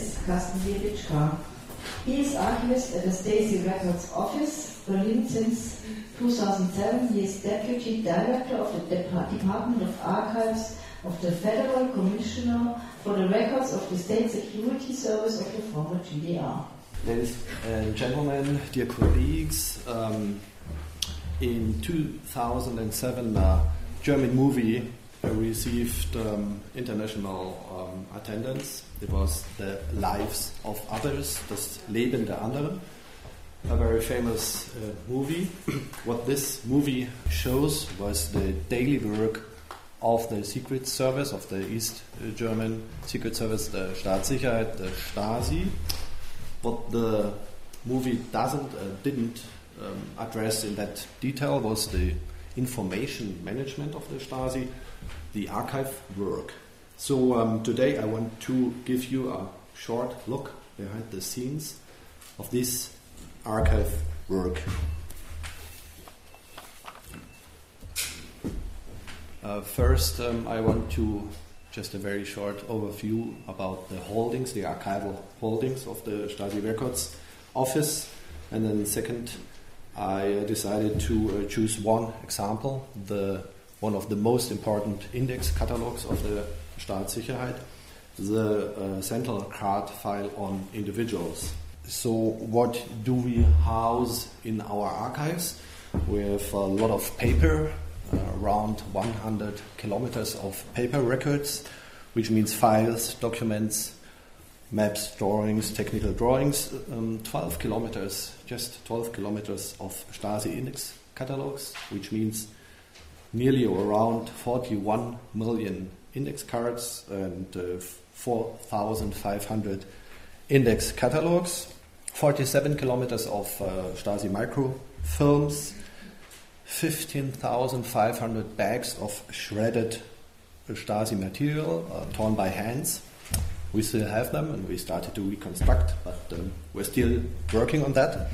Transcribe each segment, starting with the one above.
The next is Karsten. He is archivist at the Stasi Records Office, Berlin since 2007. He is Deputy Director of the Department of Archives of the Federal Commissioner for the Records of the State Security Service of the former GDR. Ladies and gentlemen, dear colleagues, um, in 2007, a German movie received um, international um, attendance. It was The Lives of Others, Das Leben der Anderen, a very famous uh, movie. what this movie shows was the daily work of the Secret Service, of the East German Secret Service, the Staatssicherheit, the Stasi. What the movie doesn't, uh, didn't um, address in that detail was the information management of the Stasi, the archive work. So um, today I want to give you a short look behind the scenes of this archive work. Uh, first, um, I want to just a very short overview about the holdings, the archival holdings of the Stasi Records office. And then, second, I decided to uh, choose one example, the one of the most important index catalogs of the Staatssicherheit, the uh, central card file on individuals. So, what do we house in our archives? We have a lot of paper, uh, around 100 kilometers of paper records, which means files, documents, maps, drawings, technical drawings, um, 12 kilometers, just 12 kilometers of Stasi index catalogs, which means nearly around 41 million index cards and uh, 4,500 index catalogs, 47 kilometers of uh, Stasi microfilms, 15,500 bags of shredded Stasi material uh, torn by hands. We still have them and we started to reconstruct, but um, we're still working on that.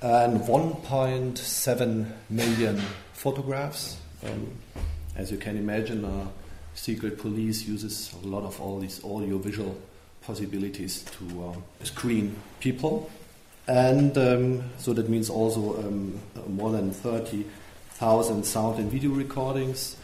And 1.7 million photographs. Um, as you can imagine, uh, secret police uses a lot of all these audio-visual possibilities to um, screen people. And um, so that means also um, more than 30,000 sound and video recordings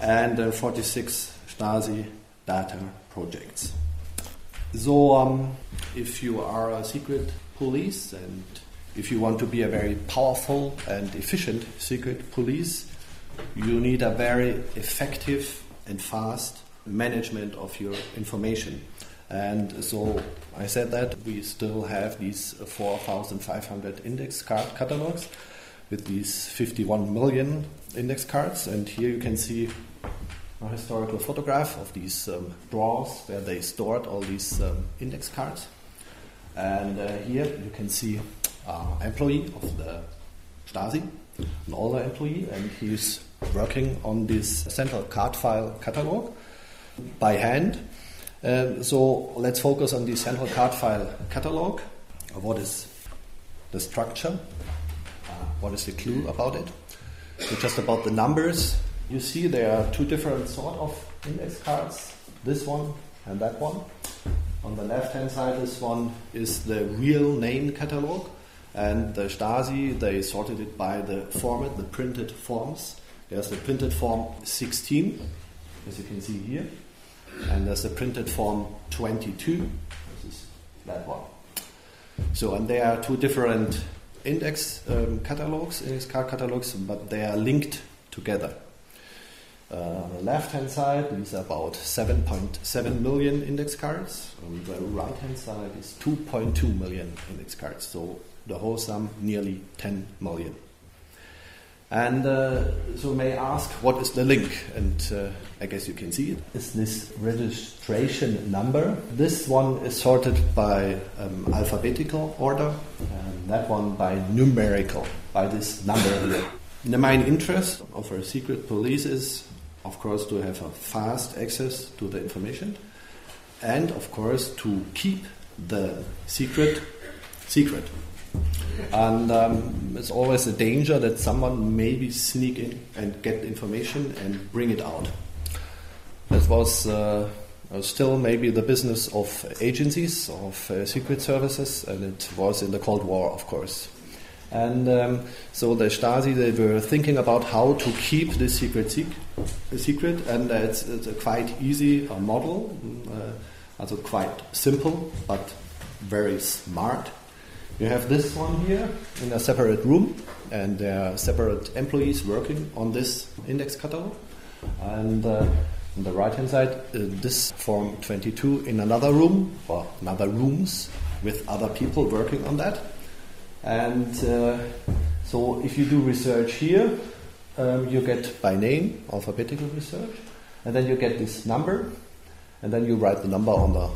and uh, 46 Stasi data projects. So, um, if you are a secret police and if you want to be a very powerful and efficient secret police, you need a very effective and fast management of your information. And so I said that we still have these 4,500 index card catalogs with these 51 million index cards. And here you can see a historical photograph of these um, drawers where they stored all these um, index cards. And uh, here you can see an employee of the Stasi, an older employee, and he's working on this central card file catalog by hand. Um, so let's focus on the central card file catalog. What is the structure? Uh, what is the clue about it? So just about the numbers. You see there are two different sort of index cards. This one and that one. On the left hand side, this one is the real name catalog, and the Stasi they sorted it by the format, the printed forms. There's the printed form 16, as you can see here, and there's the printed form 22. This is that one. So, and there are two different index um, catalogs, index card catalogs, but they are linked together. Uh, on the left hand side, these are about 7.7 million index cards. On the right hand side is 2.2 million index cards. So the whole sum nearly 10 million. And uh, so may I ask, what is the link? And uh, I guess you can see it. Is this registration number? This one is sorted by um, alphabetical order, and that one by numerical, by this number here. The main interest of our secret police is, of course, to have a fast access to the information, and of course, to keep the secret secret. And um, it's always a danger that someone maybe sneak in and get information and bring it out. That was uh, uh, still maybe the business of agencies, of uh, secret services, and it was in the Cold War, of course. And um, so the Stasi, they were thinking about how to keep this secret secret, and it's, it's, a quite easy uh, model, uh, also quite simple, but very smart. You have this one here in a separate room, and there are separate employees working on this index catalog. And uh, on the right hand side, uh, this form 22 in another room, or another rooms with other people working on that. And uh, so if you do research here, um, you get by name, alphabetical research, and then you get this number, and then you write the number on the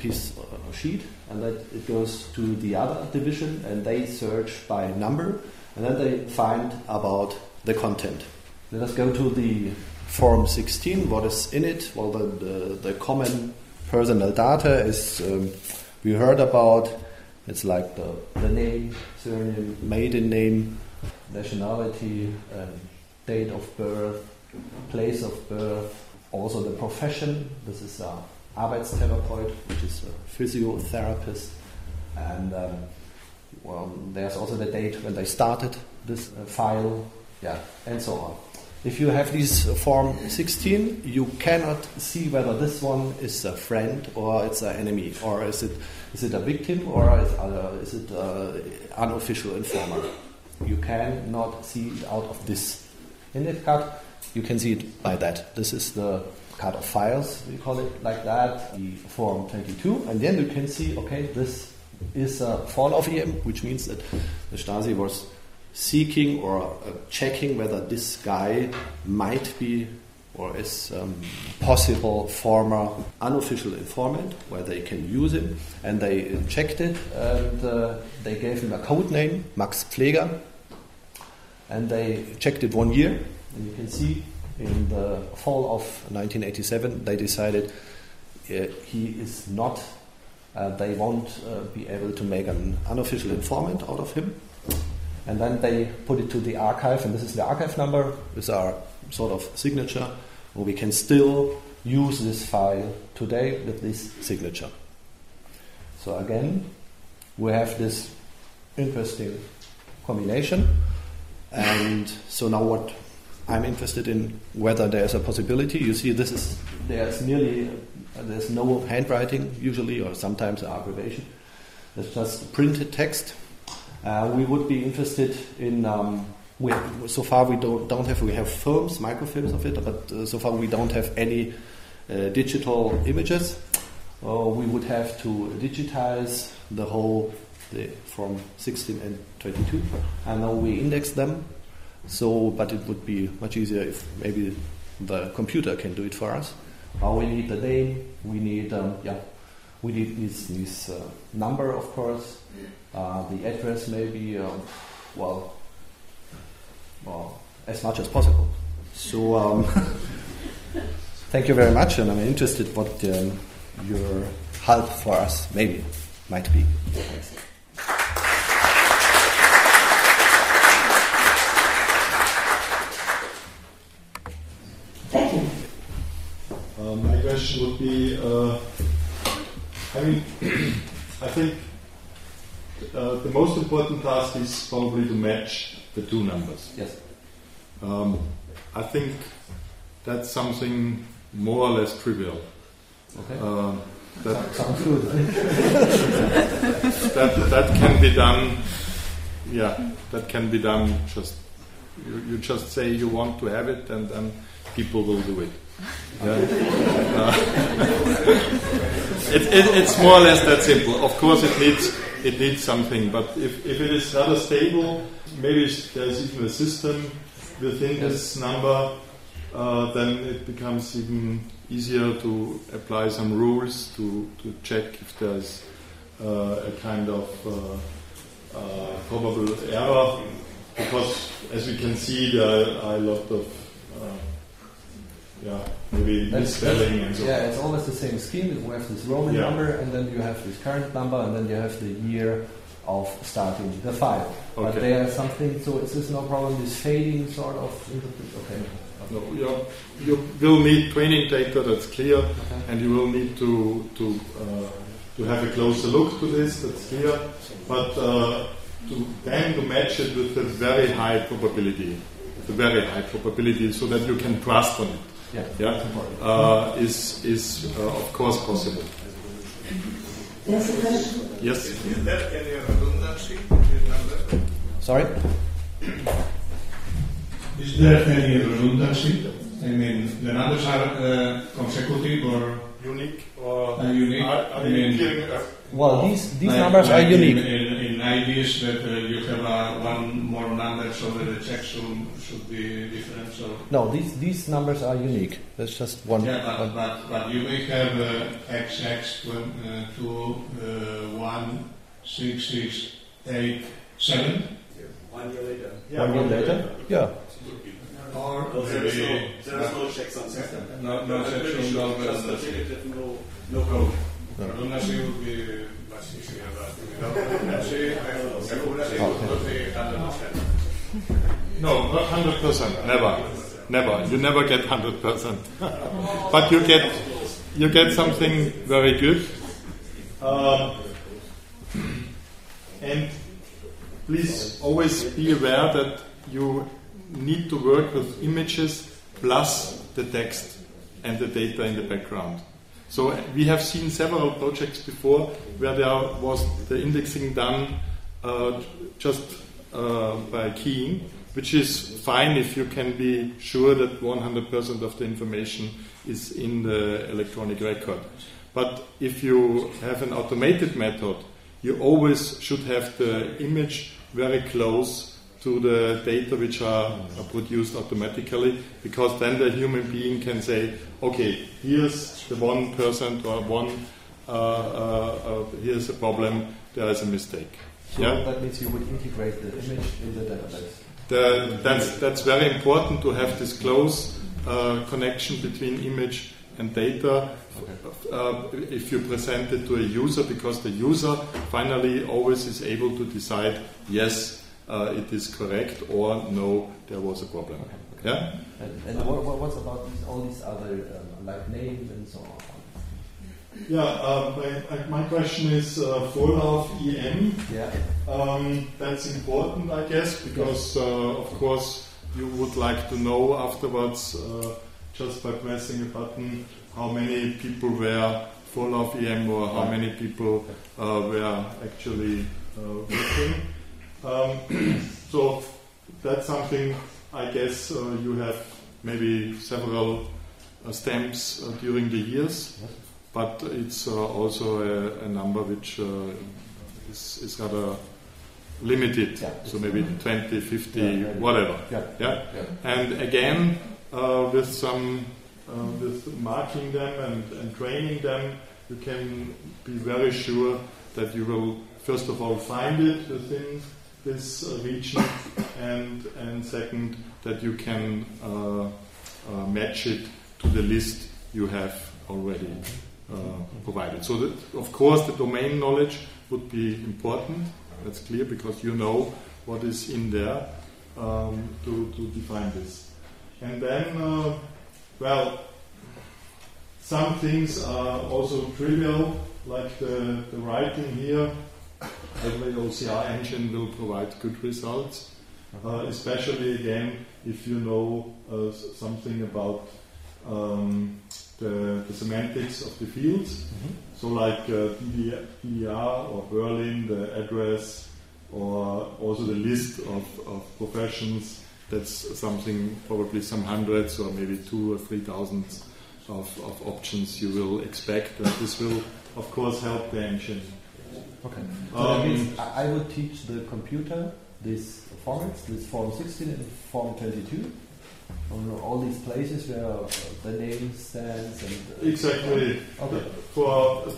piece uh, sheet, and that it goes to the other division, and they search by number, and then they find about the content. Let us go to the Form 16, what is in it? Well, the, the, the common personal data is, um, we heard about, it's like the, the name, surname, maiden name, nationality, um, date of birth, place of birth, also the profession. This is a Arbeitstherapeut, which is a physiotherapist. And um, well, there's also the date when they started this uh, file, yeah, and so on. If you have this form 16, you cannot see whether this one is a friend or it's an enemy, or is it is it a victim or is, uh, is it an unofficial informer. You cannot see it out of this index card. You can see it by that. This is the card of files, we call it like that, the form 22, and then you can see, okay, this is a Vorlauf IM, which means that the Stasi was seeking or uh, checking whether this guy might be or is um, possible former unofficial informant where they can use him. And they checked it and uh, they gave him a code name max pfleger. And they checked it one year. And you can see in the fall of 1987 they decided uh, he is not uh, they won't uh, be able to make an unofficial informant out of him. And then they put it to the archive, and this is the archive number. With our sort of signature, and we can still use this file today with this signature. So again, we have this interesting combination, and so now what I'm interested in whether there's a possibility. You see, this is there's nearly there's no handwriting usually, or sometimes abbreviation. It's just printed text uh, we would be interested in. Um, we, so far, we don't, don't have we have films, microfilms of it, but uh, so far we don't have any uh, digital images. we would have to digitize the whole the, from 16 and 22, and now we index them. So, but it would be much easier if maybe the computer can do it for us. Uh, we need the name. We need um, yeah. We need this, this uh, number, of course. Uh, the address maybe, um, well, well, as much as possible. So, um, thank you very much, and I'm interested what um, your help for us maybe might be. Thank you. Uh, my question would be, uh, I mean, I think uh, the most important task is probably to match the two numbers. Yes. Um, I think that's something more or less trivial. Okay. Uh, that sounds good. that that can be done. Yeah, that can be done. Just you, you just say you want to have it, and then people will do it. Yeah. Uh, it, it, it's more or less that simple. Of course, it needs it needs something. But if, if it is rather stable, maybe there's even a system within this number, uh, then it becomes even easier to apply some rules to, to check if there's uh, a kind of uh, uh probable error. Because as we can see, there are a lot of uh, yeah, maybe misspelling and so Yeah, it's always the same scheme. We have this Roman yeah. number, and then you have this current number, and then you have the year of starting the file. Okay. But there is something, so it's just no problem, this fading sort of. Okay. no. You, you will need training data, that's clear, okay. and you will need to to uh, to have a closer look to this, that's clear. But uh, to then to match it with a very high probability, with a very high probability, so that you can trust on it. Yeah, Yeah, uh, is is uh, of course possible. There's a question. Yes. Is there any redundancy? Sorry? Is there any redundancy? I mean, the numbers are uh, consecutive or Unique or are unique? Are, are I mean, giving a Well, these, these like- numbers are like in- unique. In, in IDs that uh, you have uh, one more number, so that the checksum should be different. So No, these, these numbers are unique. That's just one. yeah, but, one- but, but you may have uh, XX one, uh, two uh, one six six eight seven, One year later. one year later? Yeah. or Well, there is no, maybe there is no checks on system. no, no I'm pretty checksum, sure no just redundancy. definitive, no, no code. Redundancy would be much easier, but without redundancy, redundancy would not be 100%. No, not hundred percent. Never, never. You never get hundred percent. but you get you get something very good. Um, and please always be aware that you need to work with images plus the text and the data in the background. So we have seen several projects before where there was the indexing done uh, just uh, by keying, which is fine if you can be sure that 100% of the information is in the electronic record. But if you have an automated method, you always should have the image very close to the data which are, are produced automatically, because then the human being can say, okay, here's the one percent or one, uh, uh, uh, here's a problem, there is a mistake. So Yeah. that means you would integrate the image in the database. The, that's, that's very important to have this close uh, connection between image and data uh, if you present it to a user, because the user finally always is able to decide yes, uh, it is correct, or no, there was a problem. Yeah? And, and what, what, what's about these, all these other, um, like names and so on? Yeah, uh, my, my question is uh, Vorlauf IM. Yeah. Um, that's important, I guess, because uh, of course you would like to know afterwards, uh, just by pressing a button, how many people were Vorlauf IM or how many people uh, were actually uh, working. Um, so that's something I guess uh, you have maybe several uh, stamps uh, during the years, but it's uh, also a, a number which uh, is, is rather limited. Yeah. So maybe 20, 50, Yeah, yeah. whatever. Yeah. And again, uh, with some uh, with marking them and, and training them, you can be very sure that you will first of all find it within this uh, region, and and second that you can uh, uh, match it to the list you have already provided. So that, of course, the domain knowledge would be important. That's clear because you know what is in there um, to, to define this. And then, uh, well, some things are also trivial, like the, the writing here. Every OCR engine will provide good results, uh, especially again if you know uh, something about um, the, the semantics of the fields. So, like uh, DDR or Berlin, the address, or also the list of, of professions. That's something, probably some hundreds or maybe two or three thousand of, of options you will expect, and this will, of course, help the engine. Okay. So that Um, means I I would teach the computer these formats, this form 16 and form 22, on all these places where uh, the name stands and. uh, Exactly. Okay. For uh,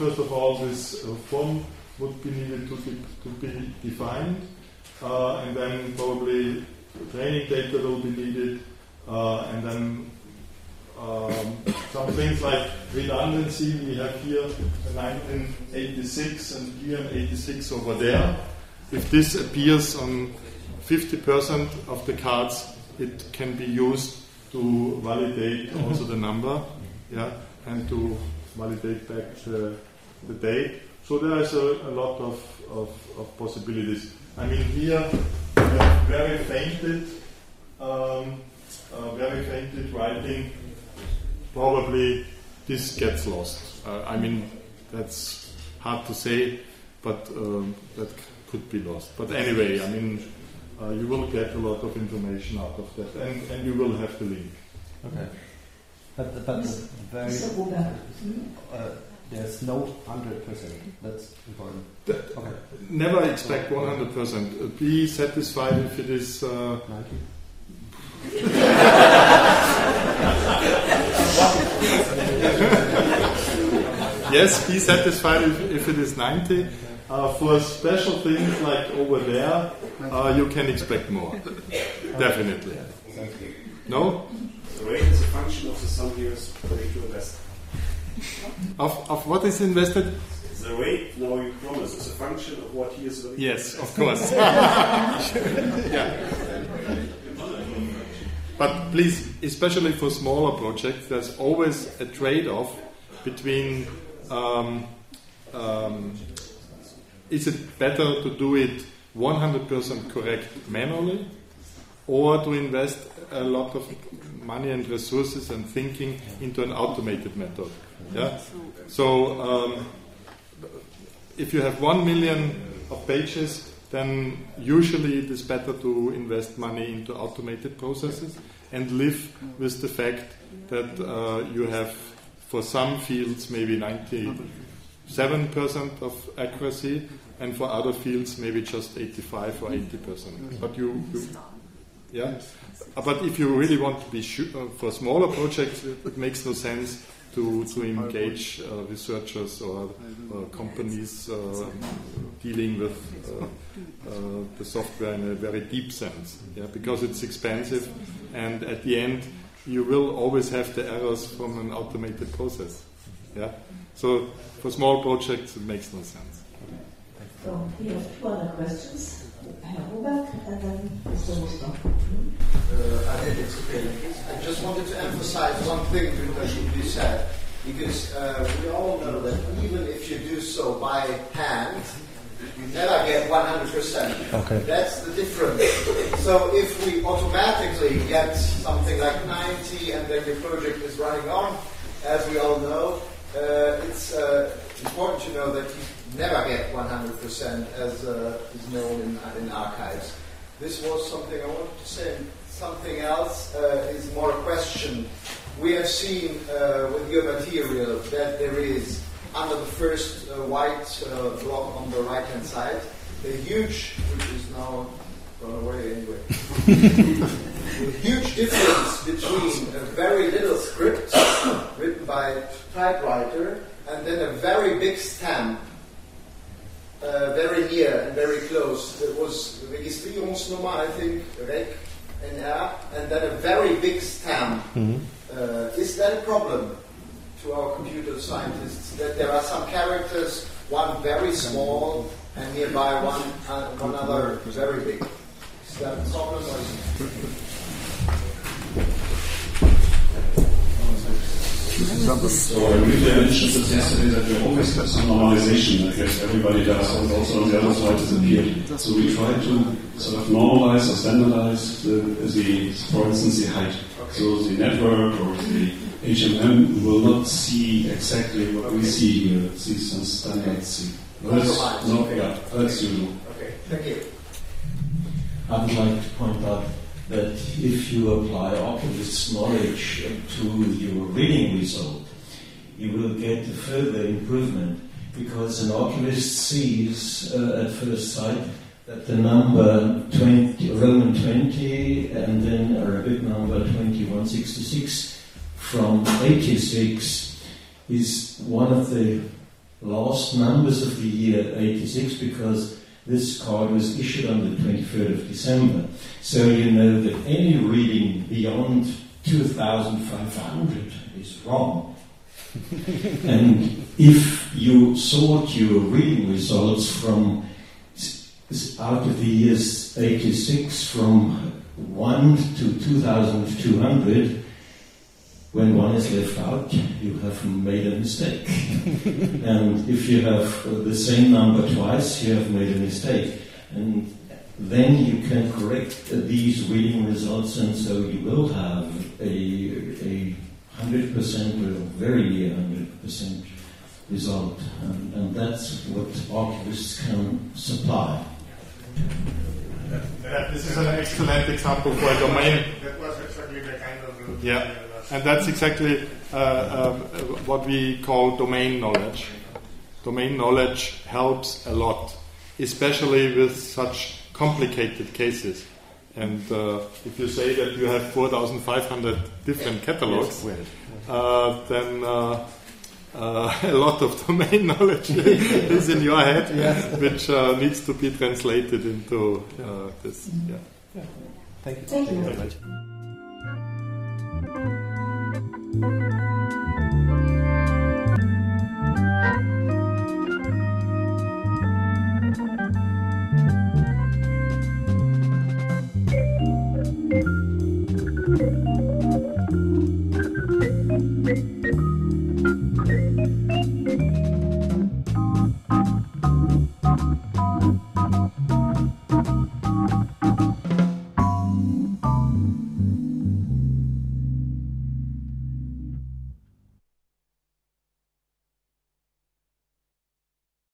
first of all, this uh, form would be needed to be, to be defined, uh, and then probably training data will be needed, uh, and then um, some things like redundancy. We have here a 1986 and here an 86 over there. If this appears on 50% of the cards, it can be used to validate also the number, yeah, and to validate back the, the date. So there is a, a lot of, of, of possibilities. I mean, here very fainted, um, uh, very fainted writing. Probably this gets lost. Uh, I mean, that's hard to say, but um, that c- could be lost. But anyway, I mean, uh, you will get a lot of information out of that, and, and you will have the link. Okay. But, but Mr. very, Mr. Robert. Uh, there's no 100%. That's important. That- Okay. Never expect 100%. Uh, Be satisfied if it is. Uh, 90? yes, be satisfied if, if it is 90. Uh, for special things like over there, uh, you can expect more. Definitely. No? The rate is a function of the sum here is ready to invest. Of, of what is invested? The rate now you promise is a function of what he is ready Yes, of course. yeah. But please, especially for smaller projects, there's always a trade-off between um, um, is it better to do it 100% correct manually or to invest a lot of money and resources and thinking into an automated method. Yeah. So um, if you have one million of pages, then usually it is better to invest money into automated processes and live with the fact that uh, you have for some fields maybe 97% of accuracy and for other fields maybe just 85 or 80%. But you, you yeah. Uh, But if you really want to be su- uh, for smaller projects, it, makes no sense to to engage uh, researchers or, or companies uh, dealing with uh, uh, the software in a very deep sense. Yeah, because it's expensive, and at the end, you will always have the errors from an automated process. Yeah. So for small projects, it makes no sense. So we have two other questions. Herr Robert and then Mr. Muster. Uh, I think it's okay. I just wanted to emphasize one thing that should be said, because uh, we all know that even if you do so by hand, you never get 100%. Okay. That's the difference. So if we automatically get something like 90 and then your project is running on, as we all know, uh, it's uh, important to know that you never get 100% as uh, is known in, in archives. This was something I wanted to say. Something else uh, is more a question. We have seen uh, with your material that there is, under the first uh, white uh, block on the right hand side, a huge, which is now gone away anyway, a huge difference between a very little script written by typewriter and then a very big stamp uh, very near and very close. It was Registrierungsnummer, I think, REC, NR, and then a very big stamp. Uh, is that a problem to our computer scientists that there are some characters, one very small and nearby one, uh, one other very big? Is that a problem or is it? So I really mentioned this yesterday that we always have some normalization. I guess everybody does, and also on the other side has appeared. So we try to sort of normalize or standardize the, the for instance, the height. So the network or the HMM will not see exactly what we see here. It sees some standards. That's not, yeah, that's usual. Okay, thank you. I would like to point out that if you apply Oculus knowledge to your reading result, you will get a further improvement because an Oculus sees uh, at first sight that the number 20, Roman 20 and then Arabic number 2166 from 86 is one of the last numbers of the year 86 because this card was issued on the 23rd of December. So you know that any reading beyond 2500 is wrong. and if you sort your reading results from out of the years 86 from 1 to 2200, when one is left out, you have made a mistake. and if you have uh, the same number twice, you have made a mistake. And then you can correct uh, these reading results, and so you will have a, a 100% or very near 100% result. And, and that's what archivists can supply. Yeah, this is an excellent example for a domain. That was exactly the kind of. Yeah, and that's exactly uh, um, what we call domain knowledge. Domain knowledge helps a lot, especially with such complicated cases. And uh, if you say that you have 4,500 different catalogs, uh, then uh, uh, a lot of domain knowledge is in your head, which uh, needs to be translated into uh, this. Yeah. Thank you. Thank you. very much. Thank